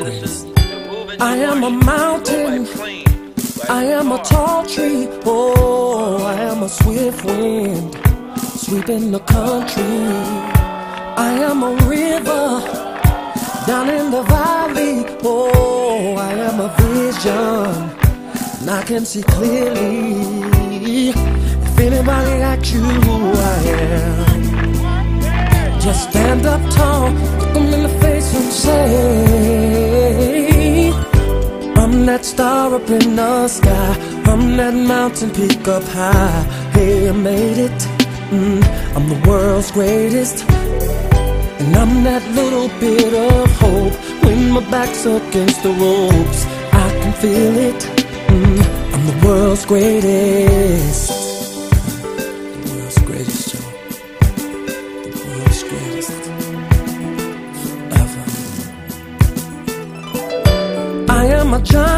I am a mountain. I am a tall tree. Oh, I am a swift wind sweeping the country. I am a river down in the valley. Oh, I am a vision. And I can see clearly. If anybody asks you who I am, just stand up tall, look them in the face and say, that star up in the sky, I'm that mountain peak up high. Hey, I made it. Mm, I'm the world's greatest. And I'm that little bit of hope when my back's against the ropes. I can feel it. Mm, I'm the world's greatest. The world's greatest. The world's greatest. Ever. I am a giant.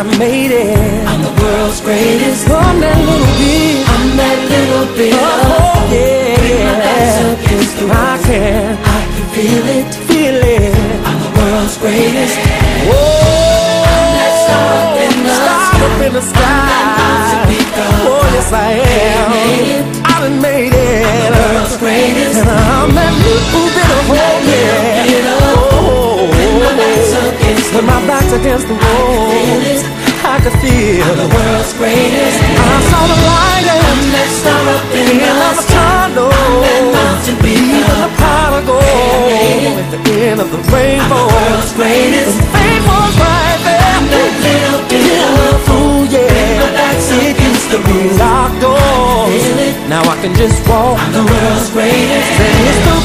I made it. I'm the world's greatest. I'm that little bit. I'm that little bit. Oh, oh yeah. I can. I can feel it. Feel it. I'm the world's greatest. Whoa. I'm that star up in the sky. Up in the sky. Oh yes I am. I done made it. I'm the world's greatest. And I'm that little bit back's against the wall, I could feel I'm the world's greatest. I saw the light and that star up in the tunnel. Even the prodigal at the end of the rainbow. I'm the world's greatest. The fate was right there. I'm that little bit of fool, yeah. It used to be locked doors. Now I can just walk. I'm the world's greatest. And it's the